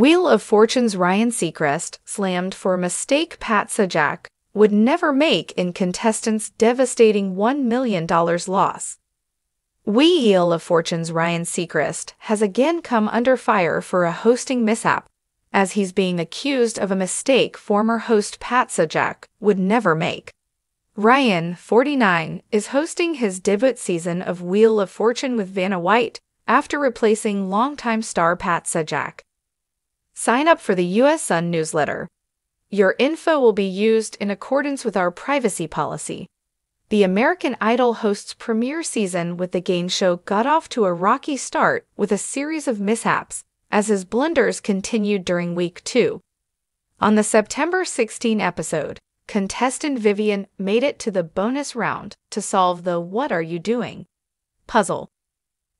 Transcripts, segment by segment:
Wheel of Fortune's Ryan Seacrest slammed for a mistake Pat Sajak would never make in contestants' devastating $1 million loss. Wheel of Fortune's Ryan Seacrest has again come under fire for a hosting mishap, as he's being accused of a mistake former host Pat Sajak would never make. Ryan, 49, is hosting his debut season of Wheel of Fortune with Vanna White after replacing longtime star Pat Sajak. Sign up for the US Sun newsletter. Your info will be used in accordance with our privacy policy. The American Idol host's premiere season with the game show got off to a rocky start with a series of mishaps as his blunders continued during week two. On the September 16 episode, contestant Vivian made it to the bonus round to solve the What Are You Doing? puzzle.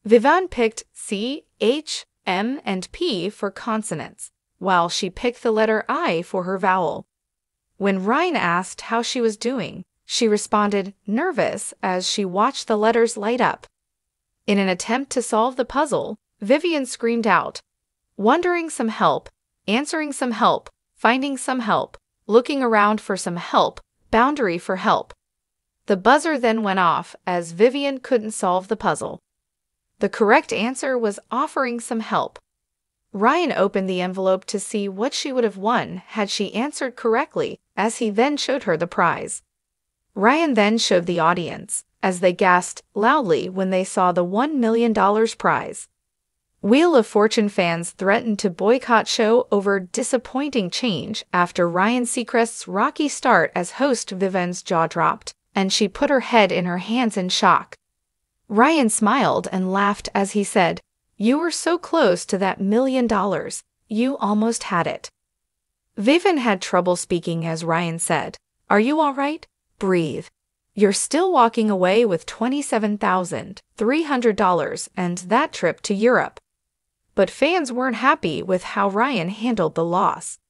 Vivian picked C, H, M, and P for consonants, while she picked the letter I for her vowel. When Ryan asked how she was doing, she responded nervous as she watched the letters light up. In an attempt to solve the puzzle, Vivian screamed out, wondering some help, answering some help, finding some help, looking around for some help, boundary for help. The buzzer then went off as Vivian couldn't solve the puzzle. The correct answer was offering some help. Ryan opened the envelope to see what she would have won had she answered correctly, as he then showed her the prize. Ryan then showed the audience, as they gasped loudly when they saw the $1 million prize. Wheel of Fortune fans threatened to boycott show over disappointing change after Ryan Seacrest's rocky start as host Vivian's jaw dropped, and she put her head in her hands in shock. Ryan smiled and laughed as he said, You were so close to that million dollars. You almost had it. Vivian had trouble speaking as Ryan said, Are you all right? Breathe. You're still walking away with $27,300 and that trip to Europe. But fans weren't happy with how Ryan handled the loss.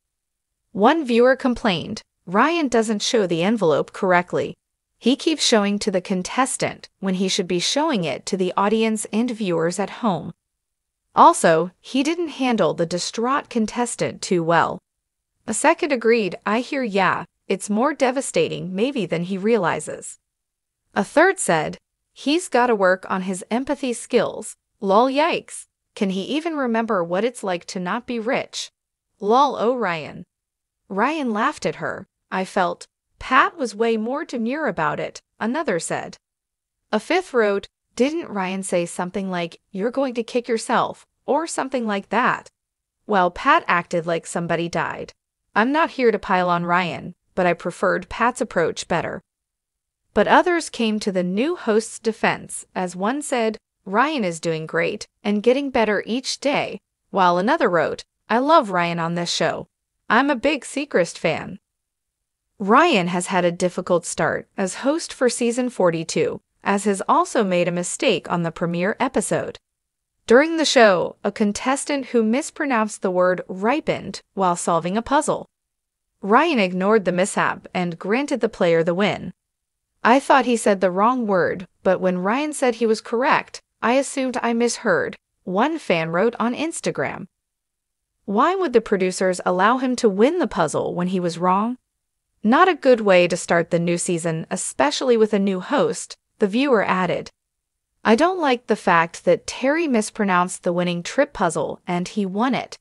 One viewer complained, Ryan doesn't show the envelope correctly. He keeps showing to the contestant when he should be showing it to the audience and viewers at home. Also, he didn't handle the distraught contestant too well. A second agreed, I hear yeah, it's more devastating maybe than he realizes. A third said, he's gotta work on his empathy skills. Lol yikes. Can he even remember what it's like to not be rich? Lol oh Ryan. Ryan laughed at her. I felt, Pat was way more demure about it, another said. A fifth wrote, Didn't Ryan say something like, You're going to kick yourself, or something like that? Well, Pat acted like somebody died. I'm not here to pile on Ryan, but I preferred Pat's approach better. But others came to the new host's defense, as one said, Ryan is doing great and getting better each day, while another wrote, I love Ryan on this show. I'm a big Seacrest fan. Ryan has had a difficult start as host for season 42, as has also made a mistake on the premiere episode. During the show, a contestant who mispronounced the word ripened while solving a puzzle. Ryan ignored the mishap and granted the player the win. I thought he said the wrong word, but when Ryan said he was correct, I assumed I misheard, one fan wrote on Instagram. Why would the producers allow him to win the puzzle when he was wrong? Not a good way to start the new season, especially with a new host, the viewer added. I don't like the fact that Terry mispronounced the winning trip puzzle and he won it.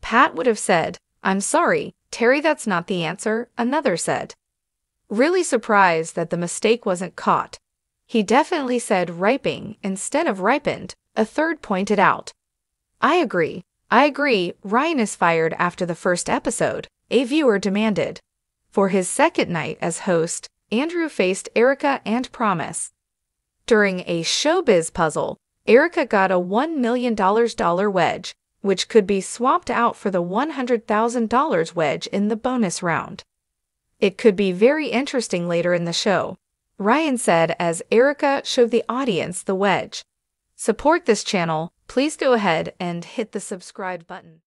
Pat would have said, I'm sorry, Terry, that's not the answer, another said. Really surprised that the mistake wasn't caught. He definitely said riping instead of ripened, a third pointed out. I agree. I agree, Ryan is fired after the first episode, a viewer demanded. For his second night as host, Andrew faced Erica and Promise. During a showbiz puzzle, Erica got a $1 million wedge, which could be swapped out for the $100,000 wedge in the bonus round. It could be very interesting later in the show, Ryan said as Erica showed the audience the wedge. Support this channel, please go ahead and hit the subscribe button.